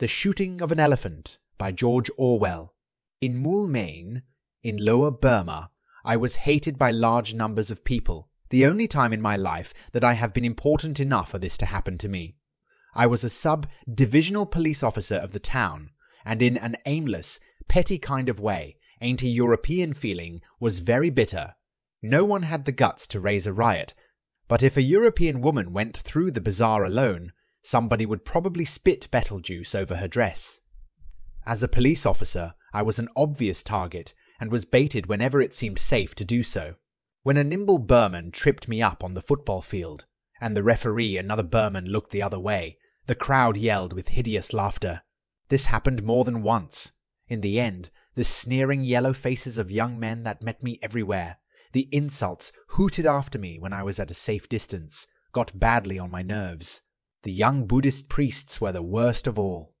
The Shooting of an Elephant by George Orwell. In Moulmein, in Lower Burma, I was hated by large numbers of people, the only time in my life that I have been important enough for this to happen to me. I was a sub divisional police officer of the town, and in an aimless, petty kind of way, anti European feeling was very bitter. No one had the guts to raise a riot, but if a European woman went through the bazaar alone, somebody would probably spit betel juice over her dress. As a police officer, I was an obvious target and was baited whenever it seemed safe to do so. When a nimble Burman tripped me up on the football field, and the referee, another Burman, looked the other way, the crowd yelled with hideous laughter. This happened more than once. In the end, the sneering yellow faces of young men that met me everywhere, the insults hooted after me when I was at a safe distance, got badly on my nerves. The young Buddhist priests were the worst of all.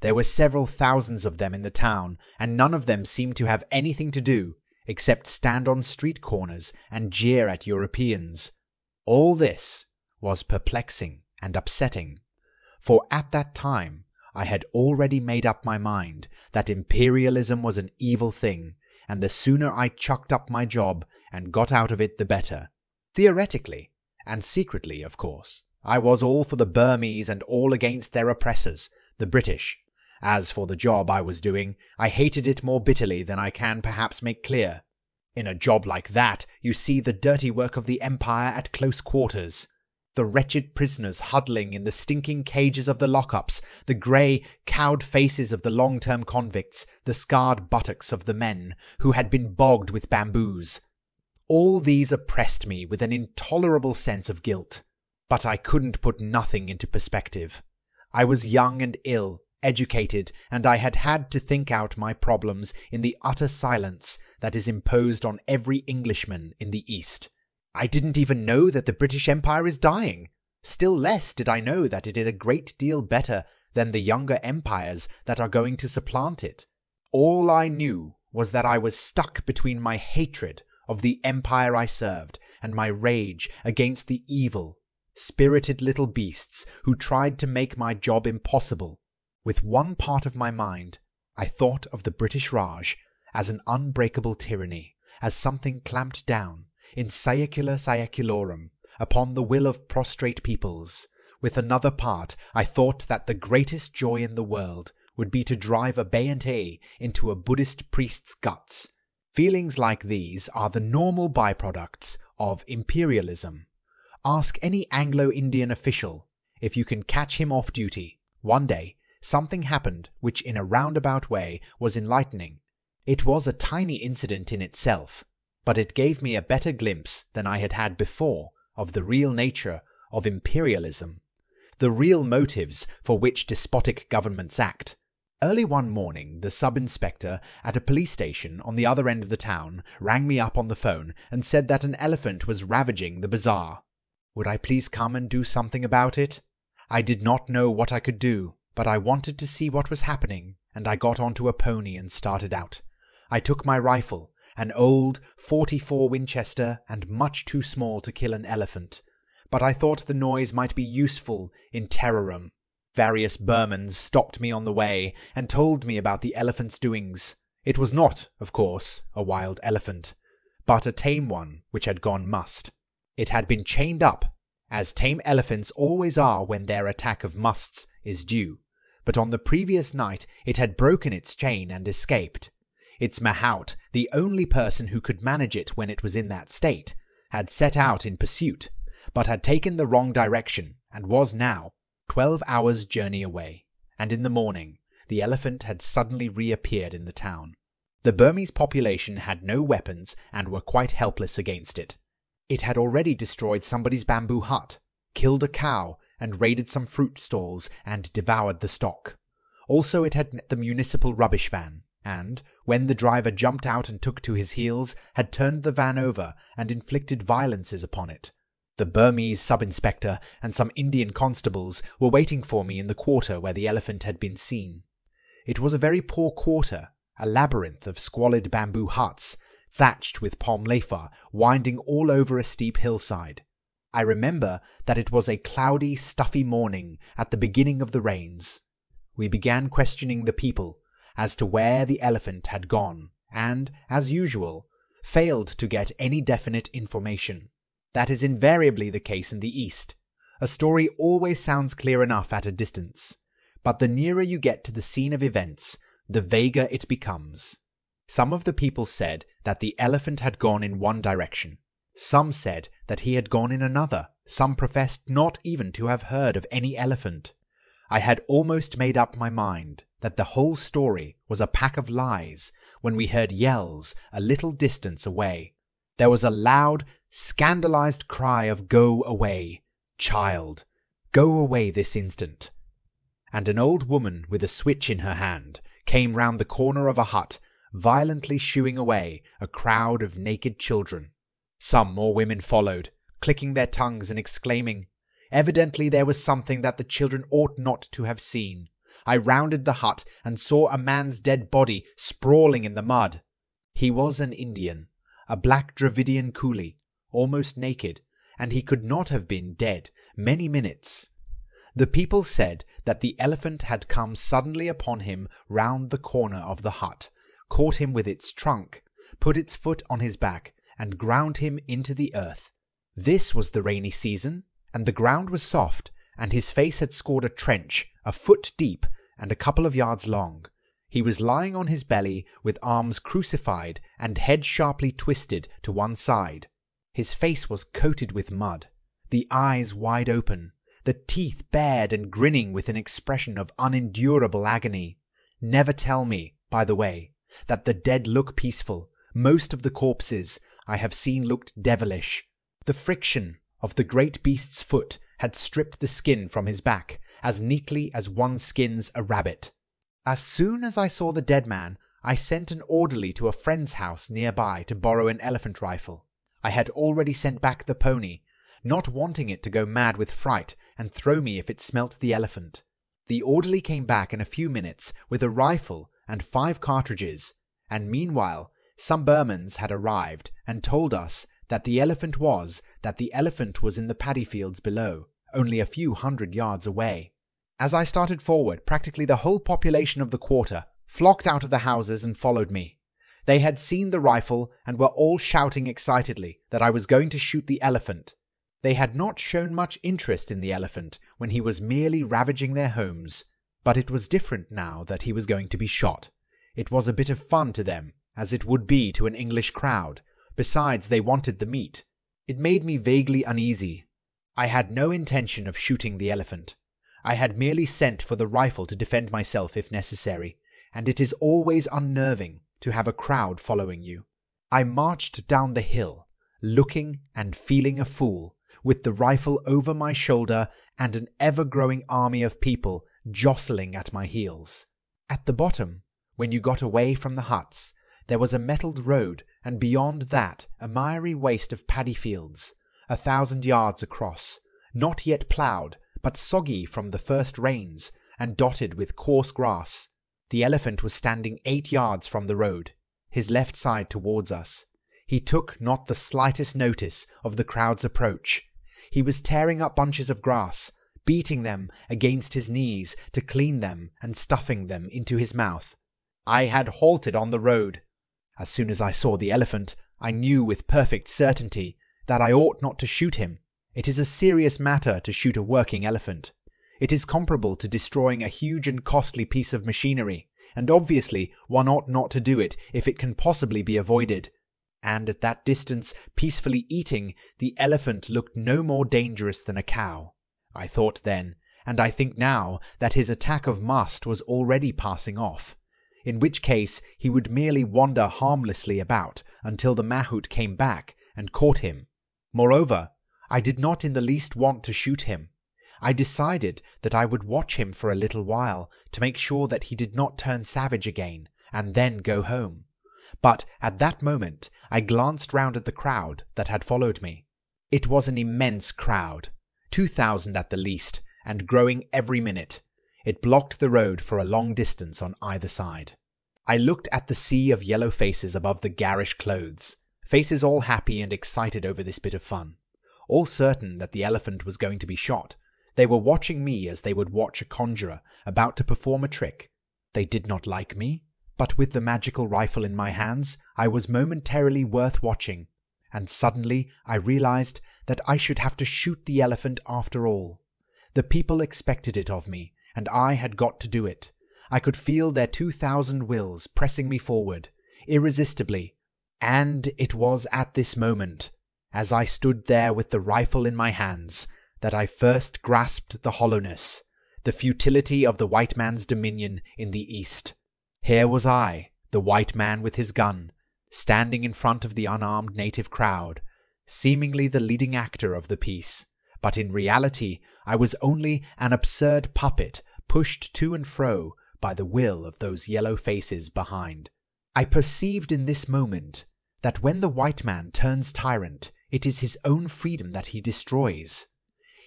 There were several thousands of them in the town, and none of them seemed to have anything to do except stand on street corners and jeer at Europeans. All this was perplexing and upsetting, for at that time I had already made up my mind that imperialism was an evil thing, and the sooner I chucked up my job and got out of it the better. Theoretically, and secretly, of course, I was all for the Burmese and all against their oppressors, the British. As for the job I was doing, I hated it more bitterly than I can perhaps make clear. In a job like that, you see the dirty work of the Empire at close quarters the wretched prisoners huddling in the stinking cages of the lockups, the grey, cowed faces of the long term convicts, the scarred buttocks of the men who had been bogged with bamboos. All these oppressed me with an intolerable sense of guilt. But I couldn't put nothing into perspective. I was young and ill, educated, and I had had to think out my problems in the utter silence that is imposed on every Englishman in the East. I didn't even know that the British Empire is dying. Still less did I know that it is a great deal better than the younger empires that are going to supplant it. All I knew was that I was stuck between my hatred of the empire I served and my rage against the evil, spirited little beasts who tried to make my job impossible. With one part of my mind, I thought of the British Raj as an unbreakable tyranny, as something clamped down in saecula saeculorum upon the will of prostrate peoples. With another part, I thought that the greatest joy in the world would be to drive a bayonet into a Buddhist priest's guts. Feelings like these are the normal byproducts of imperialism. Ask any Anglo Indian official if you can catch him off duty. One day, something happened which, in a roundabout way, was enlightening. It was a tiny incident in itself, but it gave me a better glimpse than I had had before of the real nature of imperialism, the real motives for which despotic governments act. Early one morning, the sub inspector at a police station on the other end of the town rang me up on the phone and said that an elephant was ravaging the bazaar. Would I please come and do something about it? I did not know what I could do, but I wanted to see what was happening, and I got onto a pony and started out. I took my rifle an old 44 Winchester and much too small to kill an elephant, but I thought the noise might be useful in terrorem. Various Burmans stopped me on the way and told me about the elephant's doings. It was not, of course, a wild elephant, but a tame one which had gone must. It had been chained up, as tame elephants always are when their attack of musts is due, but on the previous night it had broken its chain and escaped. Its mahout, the only person who could manage it when it was in that state, had set out in pursuit, but had taken the wrong direction and was now twelve hours' journey away. And in the morning, the elephant had suddenly reappeared in the town. The Burmese population had no weapons and were quite helpless against it. It had already destroyed somebody's bamboo hut, killed a cow, and raided some fruit stalls and devoured the stock. Also, it had met the municipal rubbish van, and, when the driver jumped out and took to his heels, had turned the van over and inflicted violences upon it. The Burmese sub inspector and some Indian constables were waiting for me in the quarter where the elephant had been seen. It was a very poor quarter, a labyrinth of squalid bamboo huts, thatched with palm leaf winding all over a steep hillside. I remember that it was a cloudy, stuffy morning at the beginning of the rains. we began questioning the people as to where the elephant had gone, and, as usual, failed to get any definite information. That is invariably the case in the East. A story always sounds clear enough at a distance, but the nearer you get to the scene of events, the vaguer it becomes. Some of the people said that the elephant had gone in one direction. Some said that he had gone in another. Some professed not even to have heard of any elephant. I had almost made up my mind that the whole story was a pack of lies when we heard yells a little distance away. There was a loud, scandalized cry of Go away, child! Go away this instant! And an old woman with a switch in her hand came round the corner of a hut, violently shooing away a crowd of naked children. Some more women followed, clicking their tongues and exclaiming. Evidently there was something that the children ought not to have seen. I rounded the hut and saw a man's dead body sprawling in the mud. He was an Indian, a black Dravidian coolie, almost naked, and he could not have been dead many minutes. The people said that the elephant had come suddenly upon him round the corner of the hut, caught him with its trunk, put its foot on his back, and ground him into the earth. This was the rainy season, and the ground was soft, and his face had scored a trench a foot deep and a couple of yards long. He was lying on his belly with arms crucified and head sharply twisted to one side. His face was coated with mud, the eyes wide open, the teeth bared and grinning with an expression of unendurable agony. Never tell me, by the way, that the dead look peaceful. Most of the corpses I have seen looked devilish. The friction of the great beast's foot had stripped the skin from his back as neatly as one skins a rabbit. As soon as I saw the dead man, I sent an orderly to a friend's house nearby to borrow an elephant rifle. I had already sent back the pony, not wanting it to go mad with fright and throw me if it smelt the elephant. The orderly came back in a few minutes with a rifle and five cartridges, and meanwhile some Burmans had arrived and told us that the elephant was that the elephant was in the paddy fields below, only a few hundred yards away. As I started forward, practically the whole population of the quarter flocked out of the houses and followed me. They had seen the rifle and were all shouting excitedly that I was going to shoot the elephant. They had not shown much interest in the elephant when he was merely ravaging their homes, but it was different now that he was going to be shot. It was a bit of fun to them, as it would be to an English crowd. Besides, they wanted the meat. It made me vaguely uneasy. I had no intention of shooting the elephant. I had merely sent for the rifle to defend myself if necessary, and it is always unnerving to have a crowd following you. I marched down the hill, looking and feeling a fool, with the rifle over my shoulder and an ever growing army of people jostling at my heels. At the bottom, when you got away from the huts, there was a metalled road, and beyond that a miry waste of paddy fields, a thousand yards across, not yet ploughed, but soggy from the first rains and dotted with coarse grass. The elephant was standing eight yards from the road, his left side towards us. He took not the slightest notice of the crowd's approach. He was tearing up bunches of grass, beating them against his knees to clean them and stuffing them into his mouth. I had halted on the road. As soon as I saw the elephant, I knew with perfect certainty that I ought not to shoot him. It is a serious matter to shoot a working elephant. It is comparable to destroying a huge and costly piece of machinery, and obviously one ought not to do it if it can possibly be avoided. And at that distance, peacefully eating, the elephant looked no more dangerous than a cow. I thought then, and I think now, that his attack of must was already passing off, in which case he would merely wander harmlessly about until the mahout came back and caught him. Moreover, I did not in the least want to shoot him. I decided that I would watch him for a little while to make sure that he did not turn savage again, and then go home. But at that moment I glanced round at the crowd that had followed me. It was an immense crowd, two thousand at the least, and growing every minute. It blocked the road for a long distance on either side. I looked at the sea of yellow faces above the garish clothes, faces all happy and excited over this bit of fun all certain that the elephant was going to be shot, They were watching me as they would watch a conjurer about to perform a trick. They did not like me, but with the magical rifle in my hands, I was momentarily worth watching, and suddenly I realized that I should have to shoot the elephant after all. The people expected it of me, and I had got to do it. I could feel their two thousand wills pressing me forward, irresistibly, and it was at this moment, as I stood there with the rifle in my hands, that I first grasped the hollowness, the futility of the white man's dominion in the East. Here was I, the white man with his gun, standing in front of the unarmed native crowd, seemingly the leading actor of the piece, but in reality I was only an absurd puppet pushed to and fro by the will of those yellow faces behind. I perceived in this moment that when the white man turns tyrant, it is his own freedom that he destroys.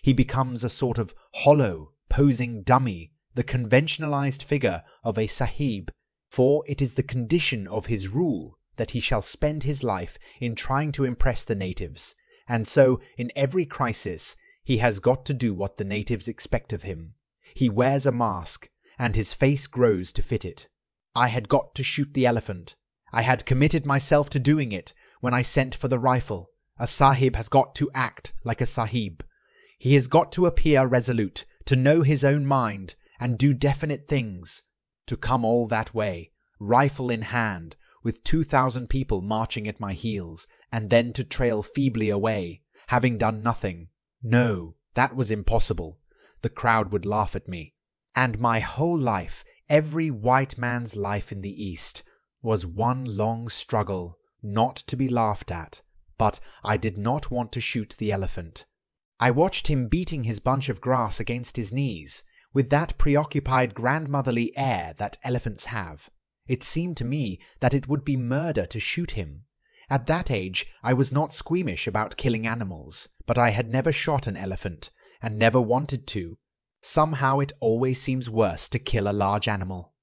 He becomes a sort of hollow, posing dummy, the conventionalized figure of a sahib, for it is the condition of his rule that he shall spend his life in trying to impress the natives, and so in every crisis he has got to do what the natives expect of him. He wears a mask, and his face grows to fit it. I had got to shoot the elephant. I had committed myself to doing it when I sent for the rifle. A sahib has got to act like a sahib. He has got to appear resolute, to know his own mind, and do definite things. To come all that way, rifle in hand, with two thousand people marching at my heels, and then to trail feebly away, having done nothing. No, that was impossible. The crowd would laugh at me. And my whole life, every white man's life in the East, was one long struggle, not to be laughed at. But I did not want to shoot the elephant. I watched him beating his bunch of grass against his knees, with that preoccupied grandmotherly air that elephants have. It seemed to me that it would be murder to shoot him. At that age, I was not squeamish about killing animals, but I had never shot an elephant, and never wanted to. Somehow it always seems worse to kill a large animal.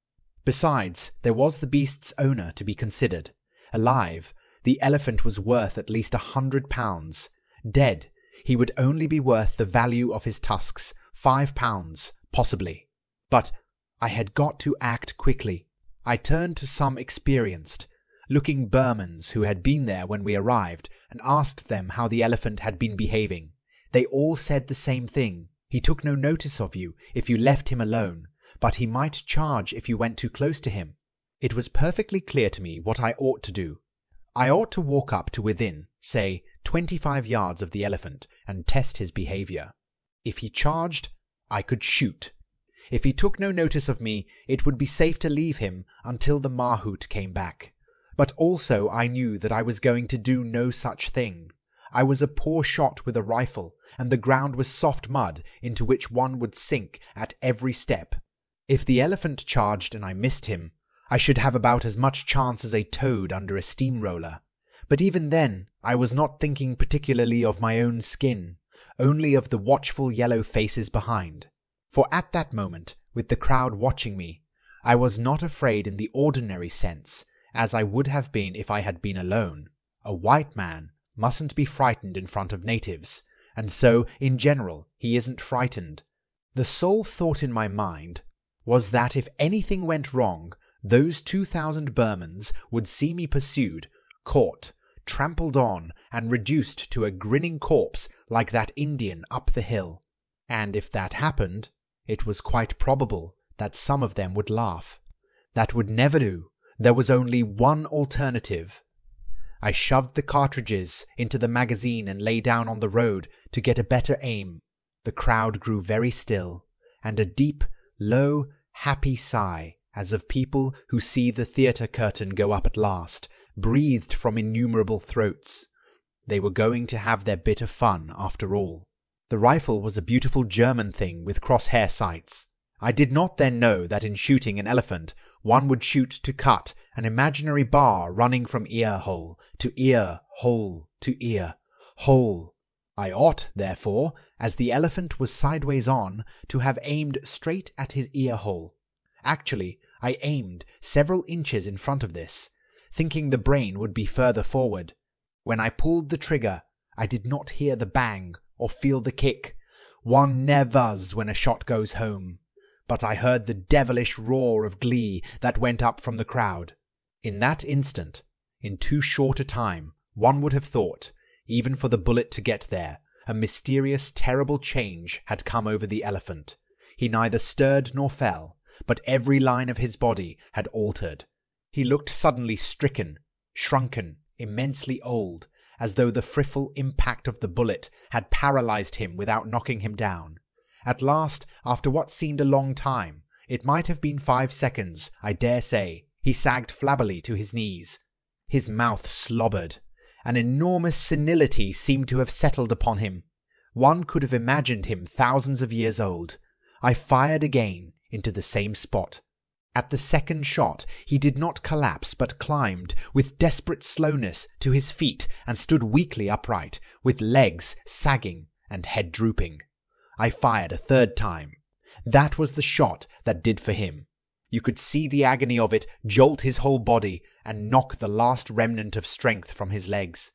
Besides, there was the beast's owner to be considered. Alive, the elephant was worth at least a hundred pounds. Dead, he would only be worth the value of his tusks, five pounds, possibly. But I had got to act quickly. I turned to some experienced looking Burmans who had been there when we arrived and asked them how the elephant had been behaving. They all said the same thing. He took no notice of you if you left him alone, but he might charge if you went too close to him. It was perfectly clear to me what I ought to do. I ought to walk up to within, say, twenty five yards of the elephant and test his behavior. If he charged, I could shoot. If he took no notice of me, it would be safe to leave him until the Mahout came back. But also I knew that I was going to do no such thing. I was a poor shot with a rifle, and the ground was soft mud into which one would sink at every step. If the elephant charged and I missed him, I should have about as much chance as a toad under a steamroller. But even then, I was not thinking particularly of my own skin, only of the watchful yellow faces behind. For at that moment, with the crowd watching me, I was not afraid in the ordinary sense, as I would have been if I had been alone. A white man mustn't be frightened in front of natives, and so, in general, he isn't frightened. The sole thought in my mind was that if anything went wrong, those two thousand Burmans would see me pursued, caught, trampled on, and reduced to a grinning corpse like that Indian up the hill. And if that happened, it was quite probable that some of them would laugh. That would never do. There was only one alternative. I shoved the cartridges into the magazine and lay down on the road to get a better aim. The crowd grew very still, and a deep, low, happy sigh, as of people who see the theatre curtain go up at last, breathed from innumerable throats. They were going to have their bit of fun after all. The rifle was a beautiful German thing with crosshair sights. I did not then know that in shooting an elephant one would shoot to cut an imaginary bar running from ear hole to ear, hole to ear, hole. I ought, therefore, as the elephant was sideways on, to have aimed straight at his ear hole. Actually, I aimed several inches in front of this, thinking the brain would be further forward. When I pulled the trigger, I did not hear the bang or feel the kick. One nevers when a shot goes home. But I heard the devilish roar of glee that went up from the crowd. In that instant, in too short a time, one would have thought, even for the bullet to get there, a mysterious, terrible change had come over the elephant. He neither stirred nor fell, but every line of his body had altered. He looked suddenly stricken, shrunken, immensely old, as though the frightful impact of the bullet had paralyzed him without knocking him down. At last, after what seemed a long time, it might have been five seconds, I dare say, he sagged flabbily to his knees. His mouth slobbered. An enormous senility seemed to have settled upon him. One could have imagined him thousands of years old. I fired again into the same spot. At the second shot, he did not collapse but climbed, with desperate slowness, to his feet and stood weakly upright, with legs sagging and head drooping. I fired a third time. That was the shot that did for him. You could see the agony of it jolt his whole body and knock the last remnant of strength from his legs.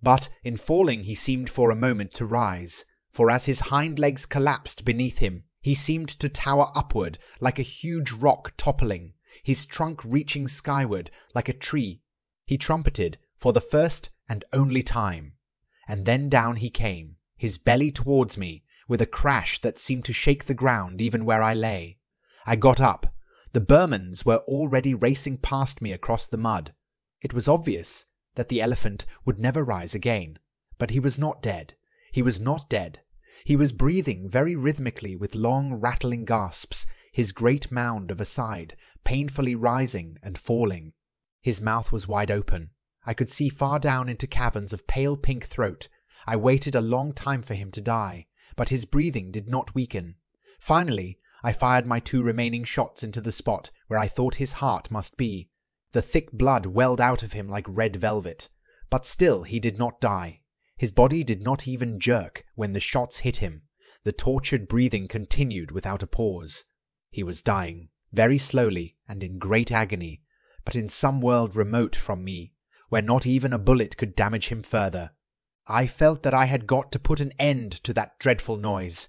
But in falling, he seemed for a moment to rise, for as his hind legs collapsed beneath him, he seemed to tower upward like a huge rock toppling, his trunk reaching skyward like a tree. He trumpeted for the first and only time. And then down he came, his belly towards me, with a crash that seemed to shake the ground even where I lay. I got up, the Burmans were already racing past me across the mud. It was obvious that the elephant would never rise again. But he was not dead. He was not dead. He was breathing very rhythmically with long rattling gasps, his great mound of a side painfully rising and falling. His mouth was wide open. I could see far down into caverns of pale pink throat. I waited a long time for him to die, but his breathing did not weaken. Finally, I fired my two remaining shots into the spot where I thought his heart must be. The thick blood welled out of him like red velvet. But still he did not die. His body did not even jerk when the shots hit him. The tortured breathing continued without a pause. He was dying, very slowly and in great agony, but in some world remote from me, where not even a bullet could damage him further. I felt that I had got to put an end to that dreadful noise.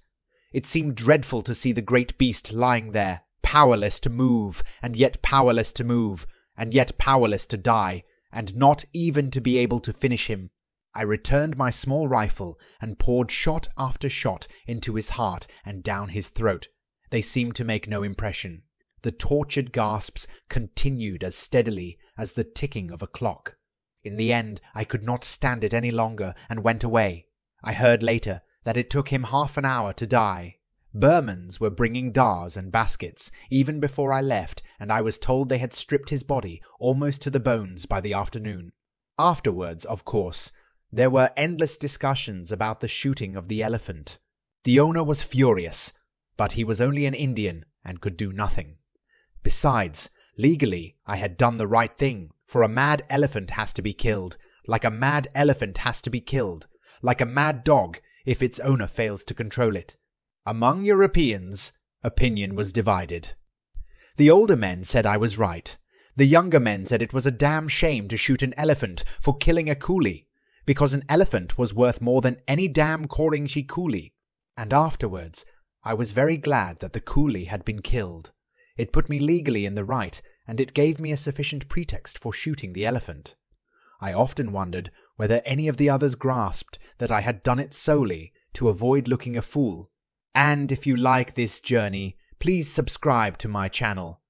It seemed dreadful to see the great beast lying there, powerless to move, and yet powerless to move, and yet powerless to die, and not even to be able to finish him. I returned my small rifle and poured shot after shot into his heart and down his throat. They seemed to make no impression. The tortured gasps continued as steadily as the ticking of a clock. In the end, I could not stand it any longer and went away. I heard later that it took him half an hour to die. Burmans were bringing dahs and baskets even before I left, and I was told they had stripped his body almost to the bones by the afternoon. Afterwards, of course, there were endless discussions about the shooting of the elephant. The owner was furious, but he was only an Indian and could do nothing. Besides, legally, I had done the right thing, for a mad elephant has to be killed, like a mad elephant has to be killed, like a mad dog if its owner fails to control it. Among Europeans, opinion was divided. The older men said I was right. The younger men said it was a damn shame to shoot an elephant for killing a coolie, because an elephant was worth more than any damn Coringhee coolie. And afterwards, I was very glad that the coolie had been killed. It put me legally in the right, and it gave me a sufficient pretext for shooting the elephant. I often wondered whether any of the others grasped that I had done it solely to avoid looking a fool. And if you like this journey, please subscribe to my channel.